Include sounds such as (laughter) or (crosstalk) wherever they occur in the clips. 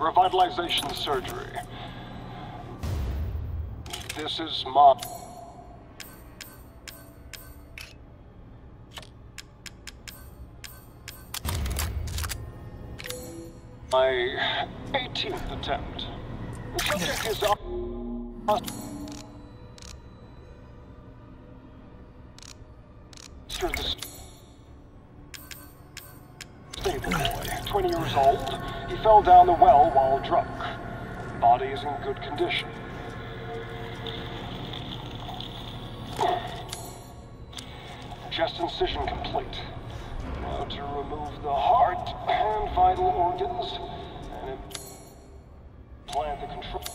Revitalization surgery. This is Mom. My 18th attempt. The subject is up. stable boy, 20 years old. He fell down the well while drunk. Body is in good condition. Chest incision complete. Now to remove the heart and vital organs and implant the control.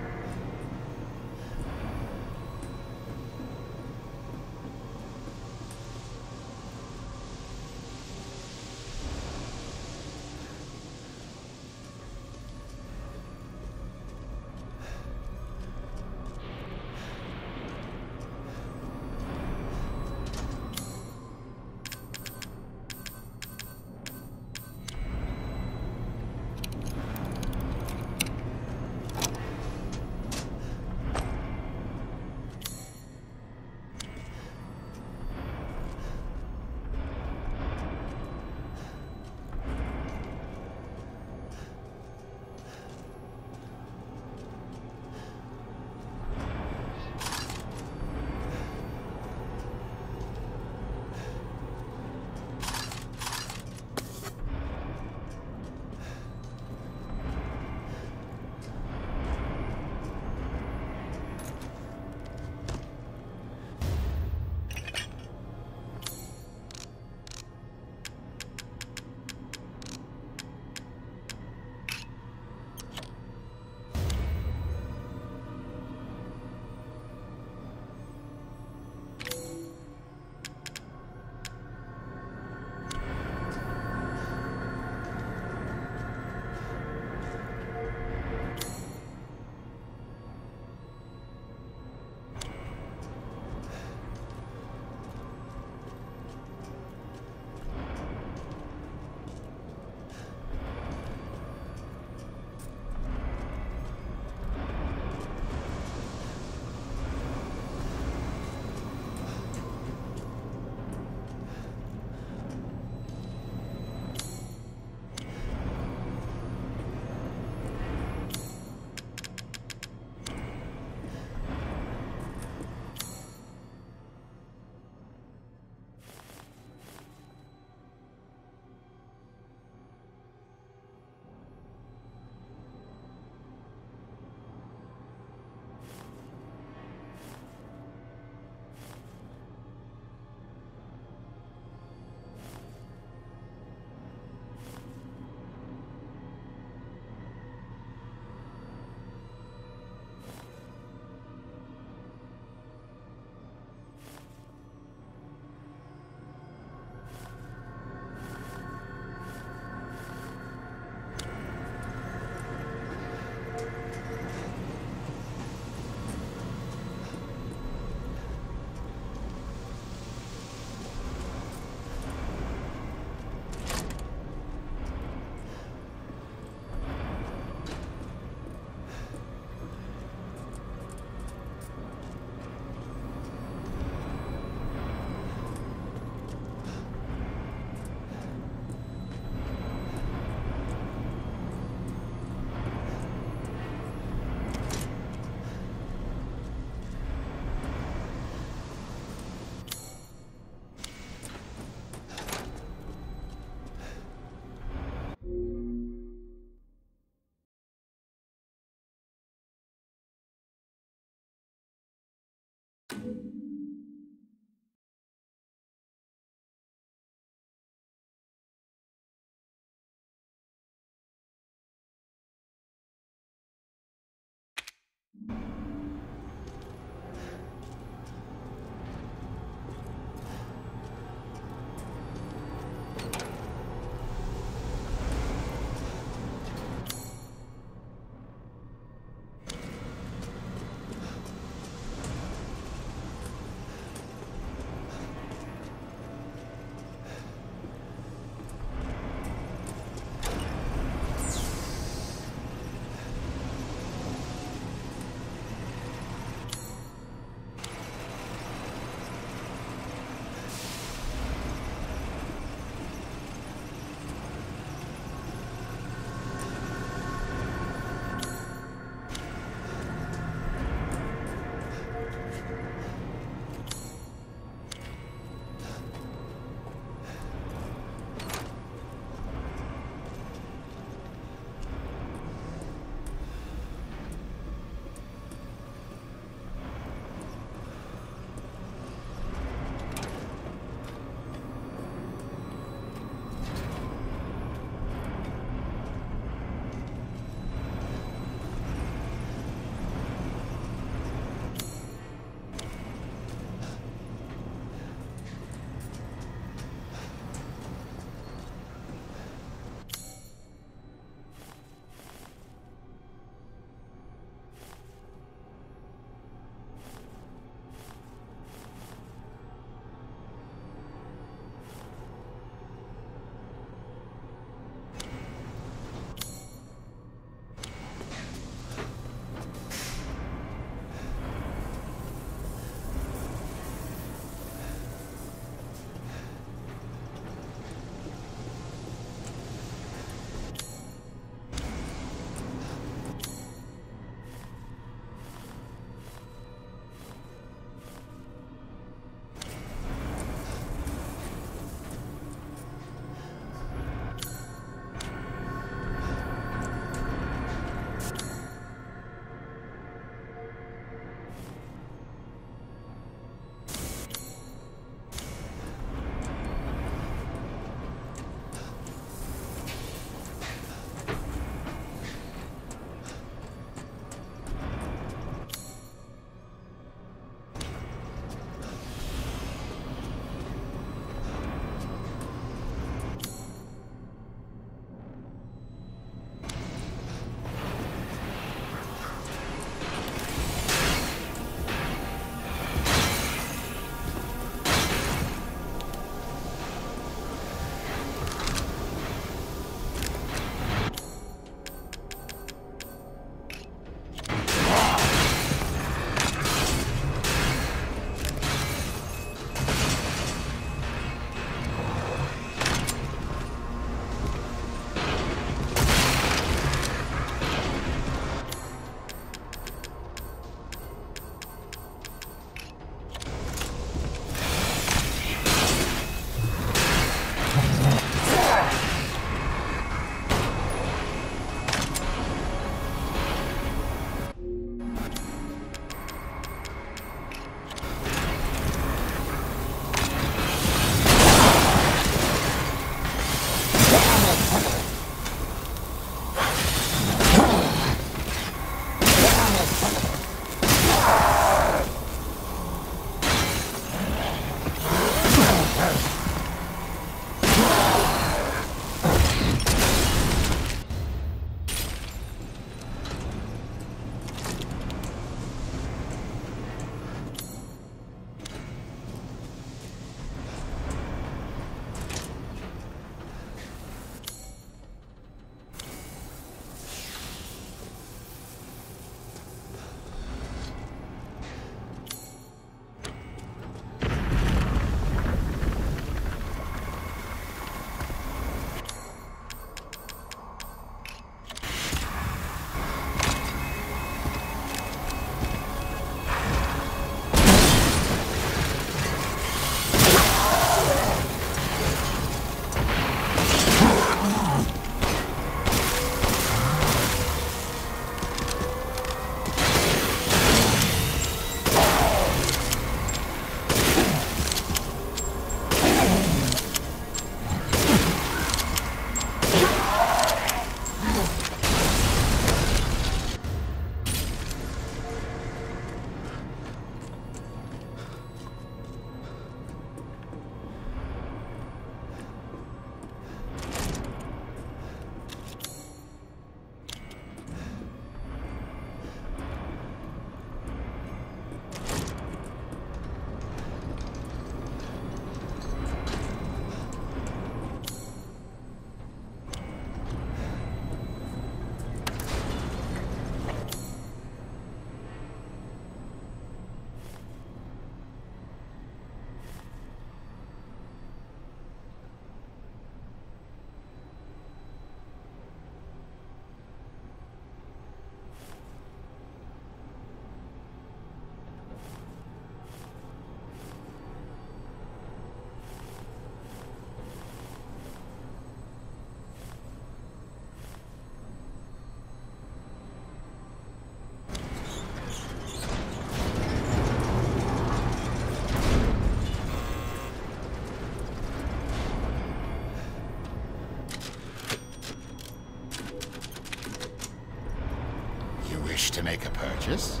To make a purchase?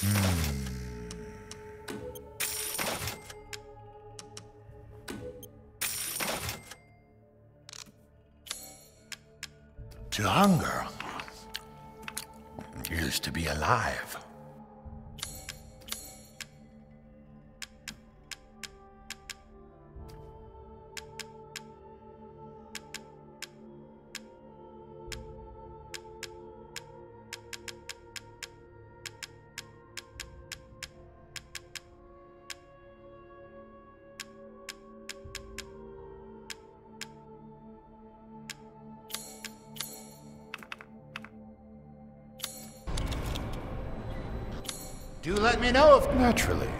Hmm. To hunger used to be alive. Naturally.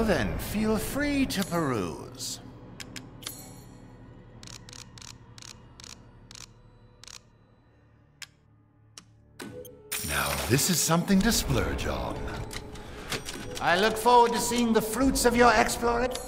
Well then, feel free to peruse. Now, this is something to splurge on. I look forward to seeing the fruits of your exploration.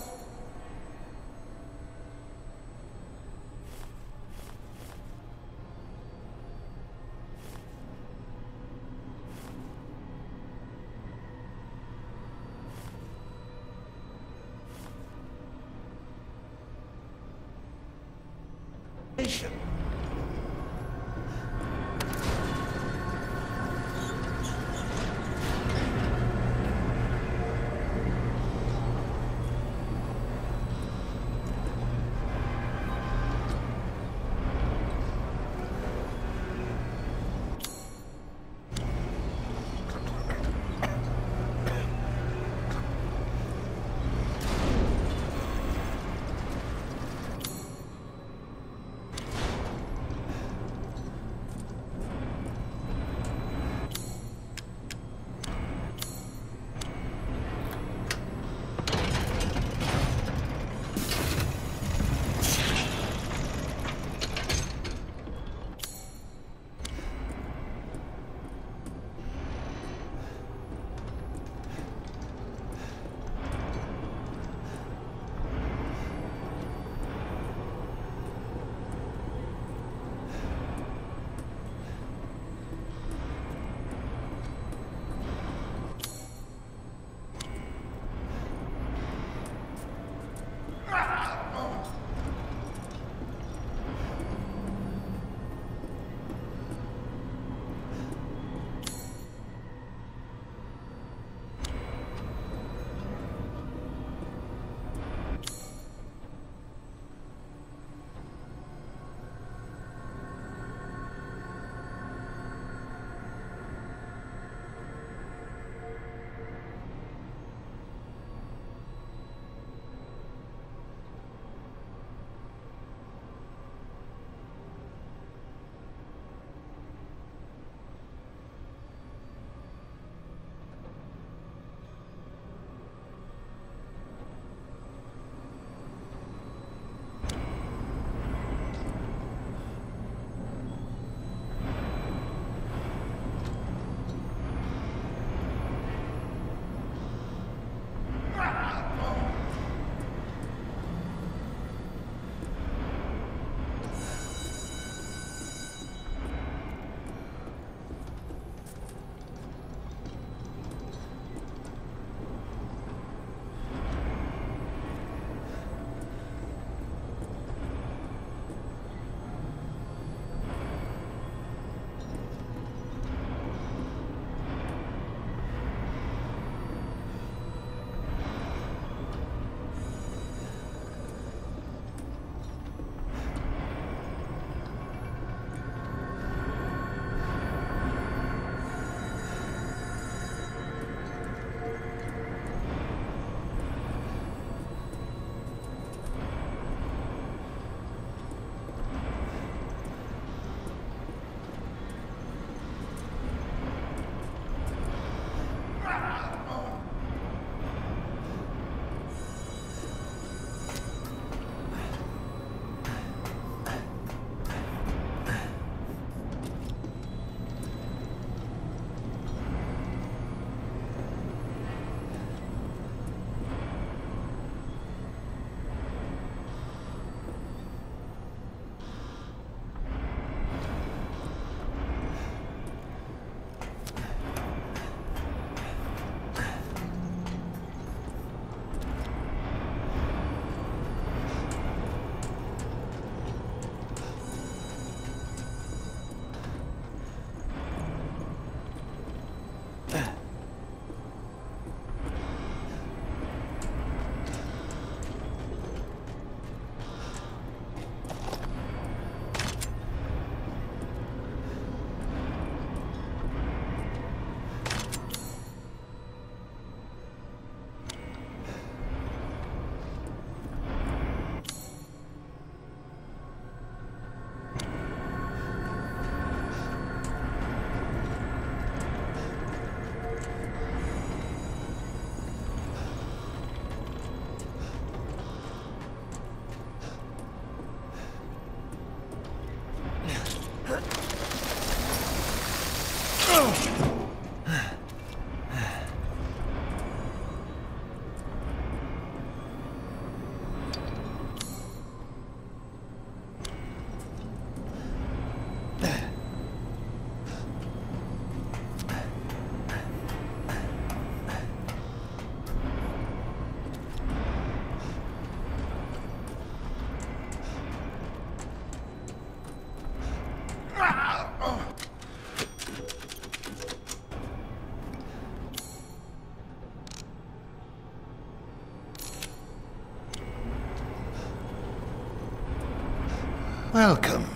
Welcome.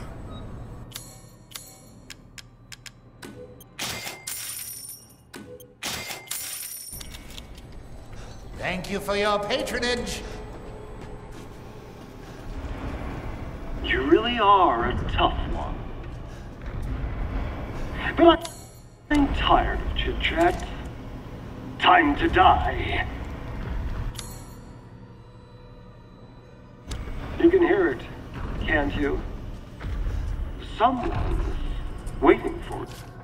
Thank you for your patronage. You really are a tough one. But I'm tired of chit chat. Time to die. Waiting for you.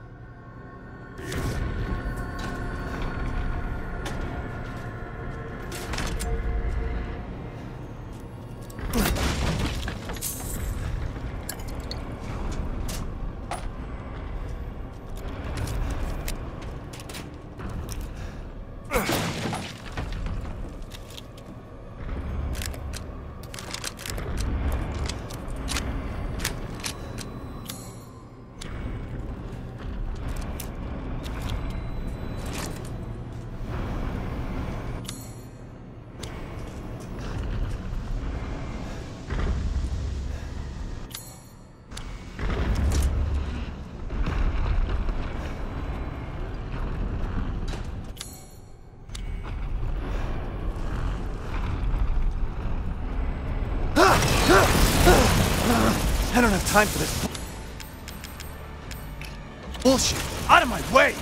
Time for this bullshit. Out of my way!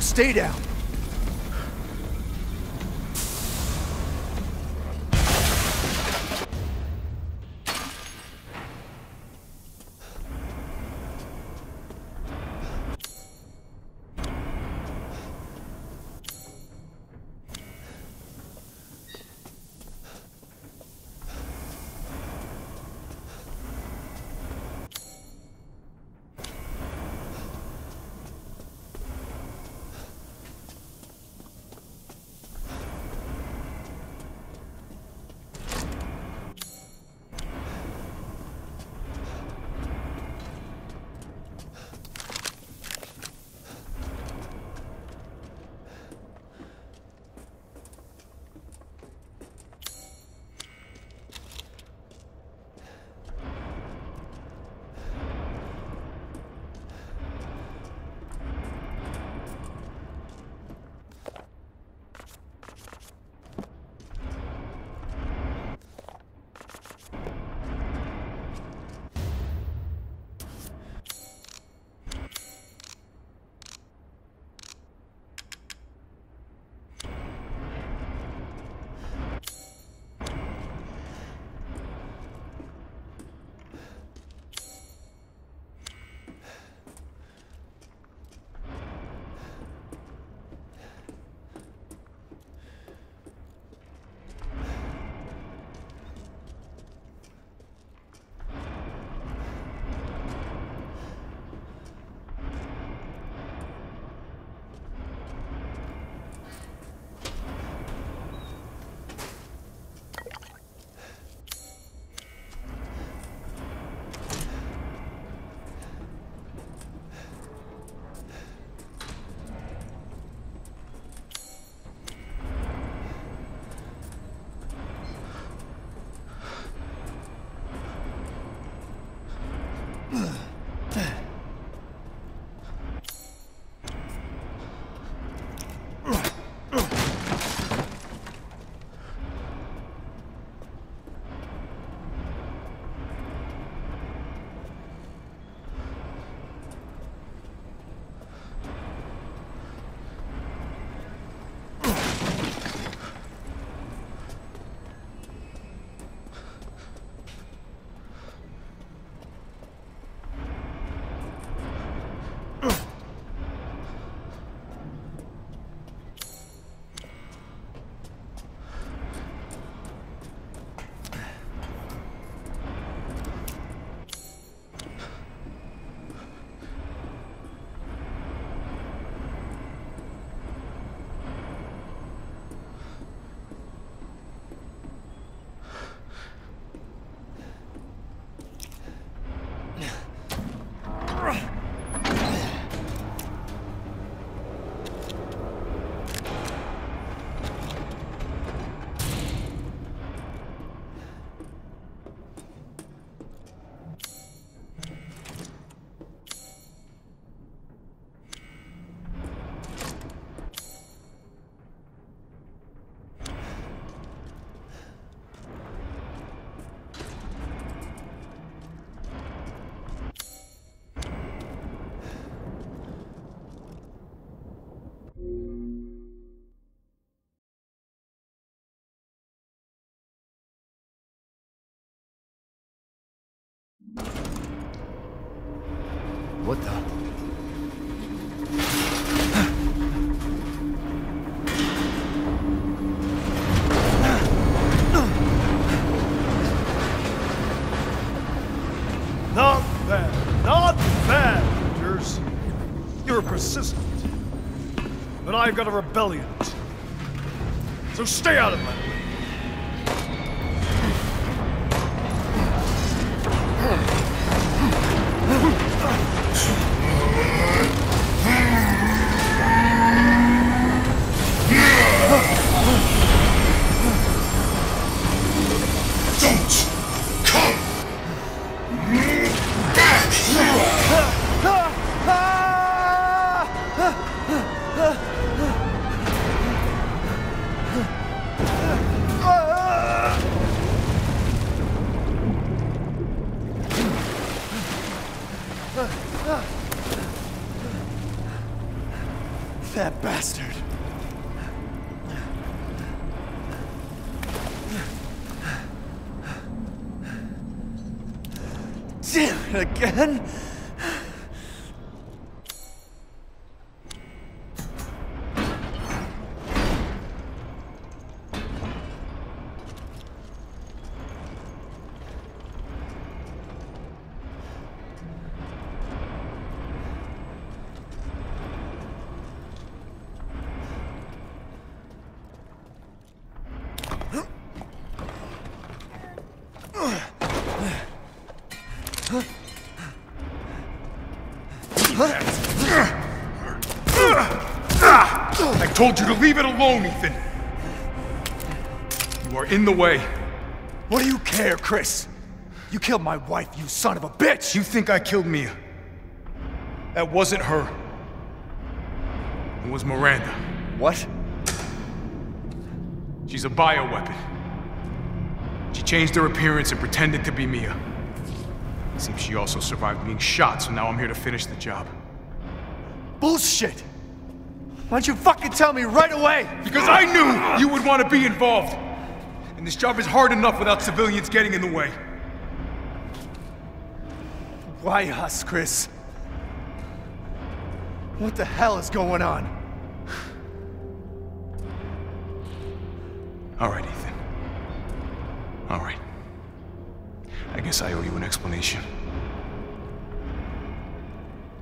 Now stay down. I've got a rebellion. So stay out of my Damn it again! Told you to leave it alone, Ethan. You are in the way. What do you care, Chris? You killed my wife, you son of a bitch! You think I killed Mia? That wasn't her. It was Miranda. What? She's a bioweapon. She changed her appearance and pretended to be Mia. Seems she also survived being shot, so now I'm here to finish the job. Bullshit! Why don't you fucking tell me right away? Because I knew you would want to be involved! And this job is hard enough without civilians getting in the way. Why us, Chris? What the hell is going on? All right, Ethan. All right. I guess I owe you an explanation.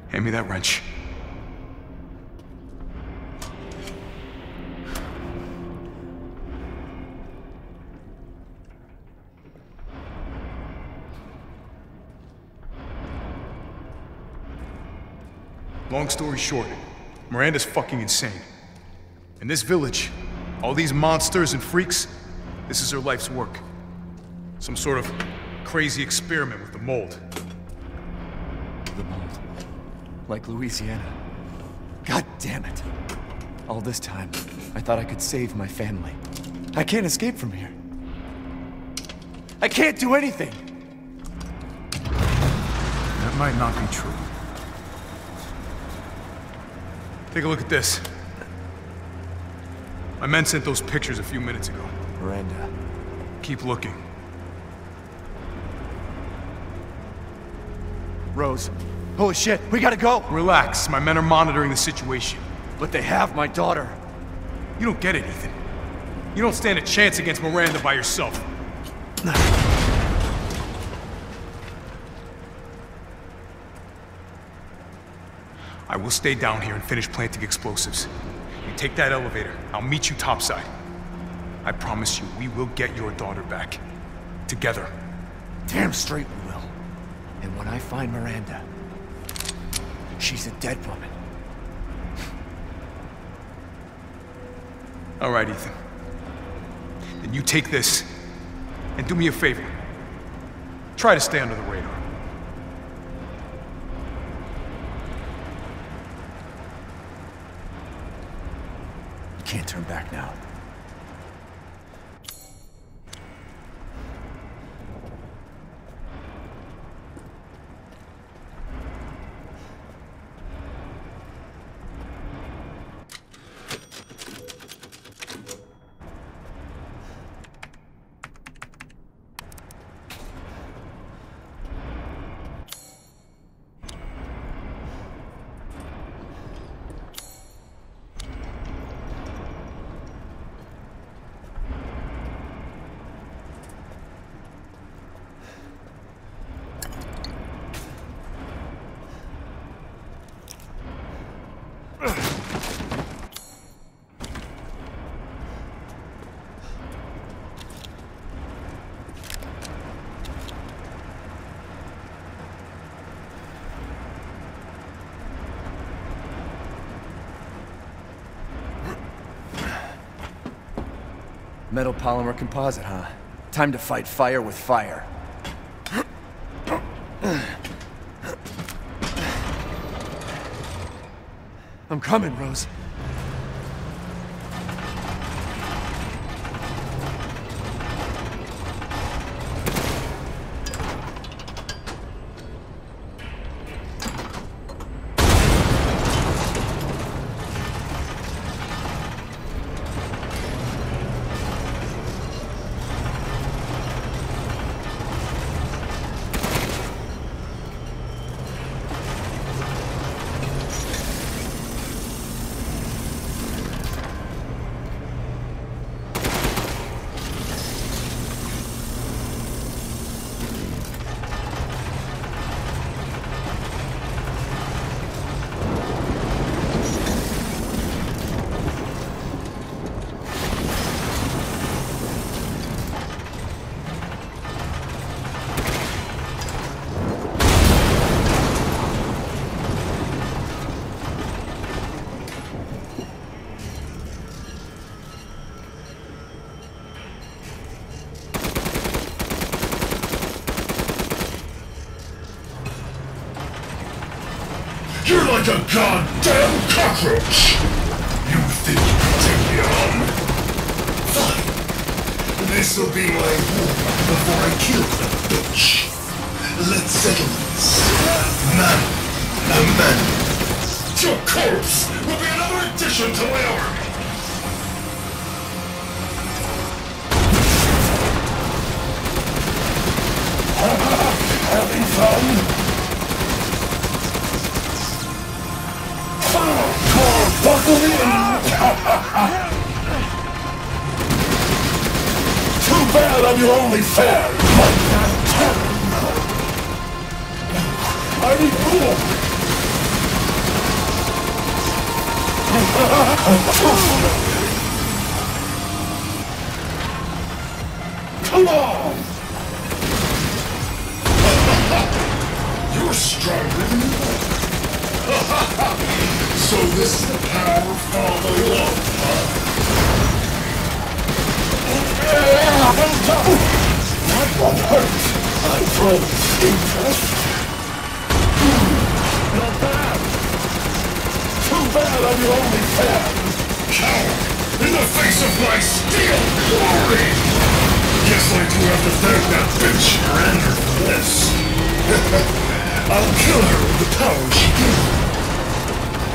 Hand me that wrench. Long story short, Miranda's fucking insane. In this village, all these monsters and freaks, this is her life's work. Some sort of crazy experiment with the mold. The mold. Like Louisiana. God damn it. All this time, I thought I could save my family. I can't escape from here. I can't do anything! That might not be true. Take a look at this. My men sent those pictures a few minutes ago. Miranda. Keep looking. Rose. Holy shit, we gotta go! Relax, my men are monitoring the situation. But they have my daughter. You don't get it, Ethan. You don't stand a chance against Miranda by yourself. (laughs) I will stay down here and finish planting explosives. You take that elevator. I'll meet you topside. I promise you, we will get your daughter back. Together. Damn straight we will. And when I find Miranda, she's a dead woman. All right, Ethan. Then you take this, and do me a favor. Try to stay under the radar. You can't turn back now. Metal polymer composite, huh? Time to fight fire with fire. I'm coming, Rose. A goddamn cockroach! You think you can take me on? Fine. This'll be my war before I kill that bitch. Let's settle this. Man, a man. Your corpse will be another addition to my army. (laughs) Having fun? Too bad I'm your only fan! I need more! Come on! So this is the power of Father love, huh? That one hurt. I promise. Impressed? Not bad. Too bad I'm your only fan. Coward! In the face of my steel glory! Guess I do have to thank that bitch Miranda for this. (laughs) I'll kill her with the power she gave.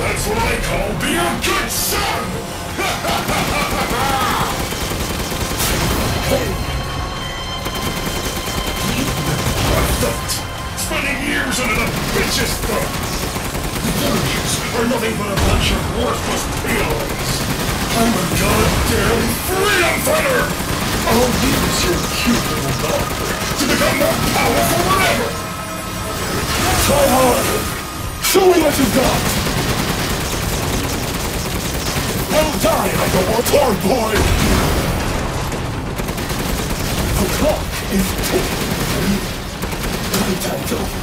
That's what I call being a good son! I thought, spending years under the bitch's thumb. The villages are nothing but a bunch of worthless peons. I'm a goddamn freedom fighter! I'll use your cute little dog to become more powerful than ever! Try harder! Show me what you've got! I'll die like a warthog boy! The clock is ticking. Playtime's over.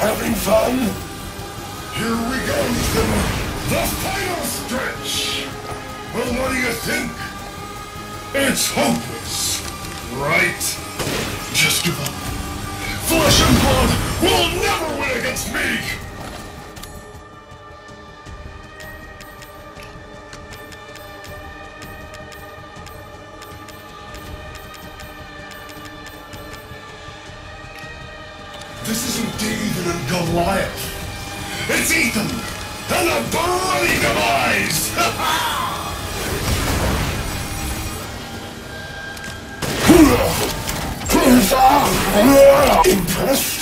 Having fun? Here we go, Ethan. The final stretch. Well, what do you think? It's hopeless, right? Just give up. Flesh and blood will never win against me! Goliath. It's Ethan and a bloody demise! (laughs) Impressed?